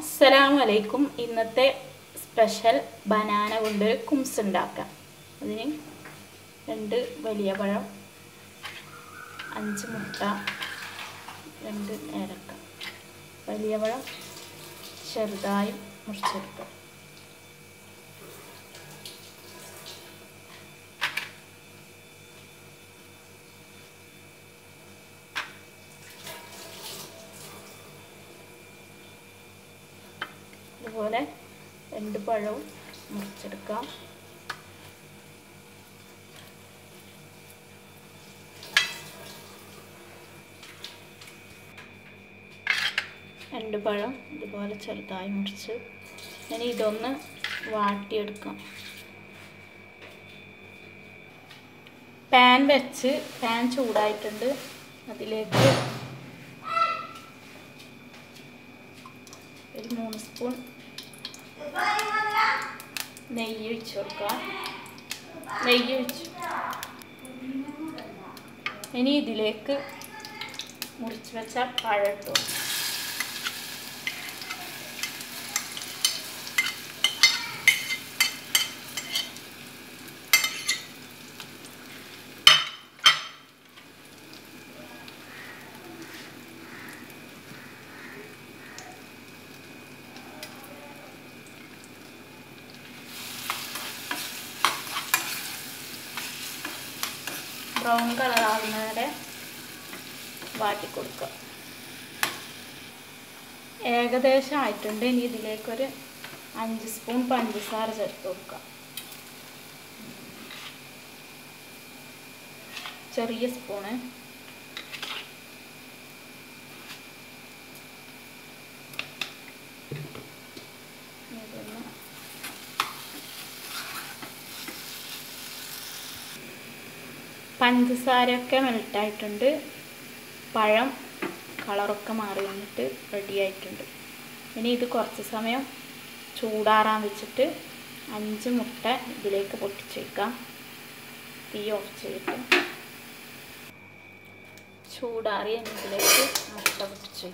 അസ്സലാമു അലൈക്കും ഇന്നത്തെ സ്പെഷ്യൽ ബനാന കൊണ്ട് കുംസ് ഉണ്ടാക്കാം. അതിന് രണ്ട് വലിയ പഴം അഞ്ച് മുട്ട രണ്ട് ഏലക്ക. വലിയ പഴം ചെറുതായി മുറിച്ചെടുക്കാം. അതുപോലെ രണ്ട് പഴവും മുറിച്ചെടുക്കാം. രണ്ട് പഴം ഇതുപോലെ ചെറുതായി മുറിച്ച് ഇനി ഇതൊന്ന് വാട്ടിയെടുക്കാം. പാൻ വെച്ച് പാൻ ചൂടായിട്ടുണ്ട്. അതിലേക്ക് ഒരു മൂന്ന് സ്പൂൺ നെയ്യ് ഒഴിച്ചു കൊടുക്കുക. നെയ്യ് ഒഴിച്ചു. ഇനി ഇതിലേക്ക് മുറിച്ച് വെച്ച പഴം ബ്രൗൺ കളർ ആകുന്നവരെ വാട്ടി കൊടുക്കുക ഏകദേശം ആയിട്ടുണ്ട് ഇനി ഇതിലേക്കൊരു അഞ്ച് സ്പൂൺ പഞ്ചസാര ചേർത്ത് കൊടുക്കുക. ചെറിയ സ്പൂണ് ഇതൊന്ന് പഞ്ചസാരയൊക്കെ മെൽട്ടായിട്ടുണ്ട് പഴം കളറൊക്കെ മാറി വന്നിട്ട് റെഡി ആയിട്ടുണ്ട്. ഇനി ഇത് കുറച്ച് സമയം ചൂടാറാൻ വെച്ചിട്ട് അഞ്ച് മുട്ട ഇതിലേക്ക് പൊട്ടിച്ച് തീ ഓഫ് ചെയ്തിട്ട്. ചൂടാറിയ ഇതിലേക്ക് മുട്ട പൊട്ടിച്ച്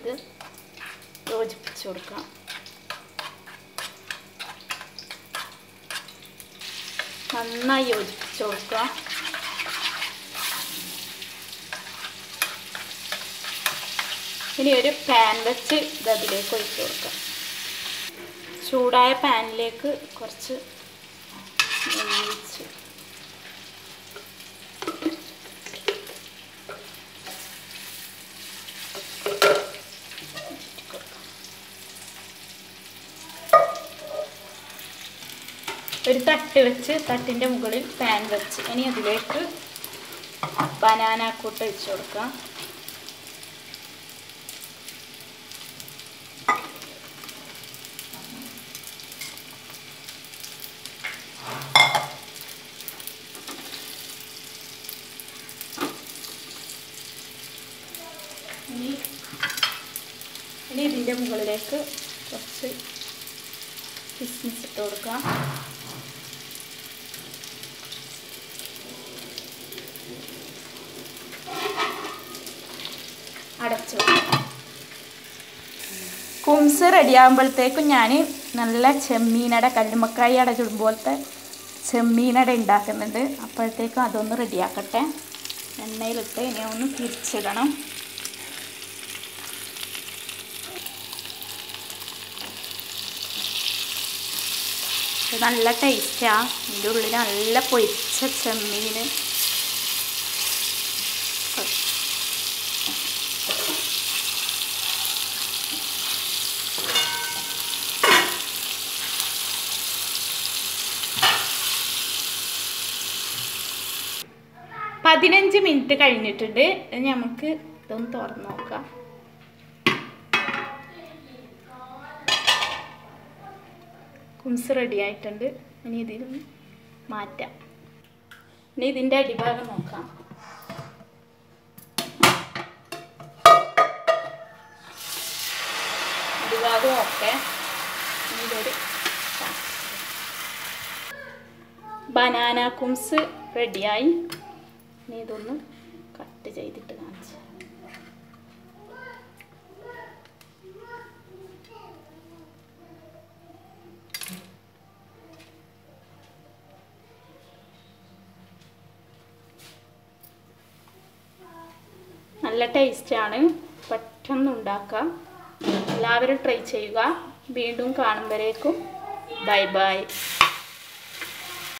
ഇത് യോജിപ്പിച്ച് കൊടുക്കാം നന്നായി യോജിപ്പിച്ച് കൊടുക്കുക ഇനി ഒരു പാൻ വെച്ച് ഇത് അതിലേക്ക് ഒഴിച്ച് കൊടുക്കാം. ചൂടായ പാനിലേക്ക് കുറച്ച് നെയ്യ് ഒരു തട്ട് വെച്ച് തട്ടിന്റെ മുകളിൽ പാൻ വെച്ച്. ഇനി അതിലേക്ക് ബനാന കൂട്ട് വെച്ച് കൊടുക്കാം ഇനി ഇതിന്റെ മുകളിലേക്ക് കുറച്ച് കിസ്മിസ് ഇട്ട് കൊടുക്കാം കുംസ് റെഡിയാകുമ്പോഴത്തേക്കും ഞാൻ നല്ല ചെമ്മീനട കല്ലുമക്കായി അട ചുടുമ്പോലത്തെ ചെമ്മീനട ഉണ്ടാക്കുന്നുണ്ട്. അപ്പോഴത്തേക്കും അതൊന്ന് റെഡിയാക്കട്ടെ. എണ്ണയിലിട്ട് ഇനി ഒന്ന് തിരിച്ചിടണം. നല്ല ടേസ്റ്റാണ് ഇതിന്റെ ഉള്ളിൽ നല്ല പൊരിച്ച ചെമ്മീൻ പതിനഞ്ച് മിനിറ്റ് കഴിഞ്ഞിട്ടുണ്ട്. നമുക്ക് ഇതൊന്ന് തുറന്നു നോക്കാം. കുംസ് റെഡി ആയിട്ടുണ്ട്. ഇനി ഇതിൽ മാറ്റാം. ഇനി ഇതിന്റെ അടിഭാഗം നോക്കാം. അടിഭാഗം ഓക്കെ ബനാന കുംസ് റെഡിയായി ഇനി ഇതൊന്ന് കട്ട് ചെയ്തിട്ട് കാണിച്ചു. നല്ല ടേസ്റ്റാണ് പെട്ടെന്ന് ഉണ്ടാക്കാം. എല്ലാവരും ട്രൈ ചെയ്യുക. വീണ്ടും കാണുമ്പോഴേക്കും. Bye bye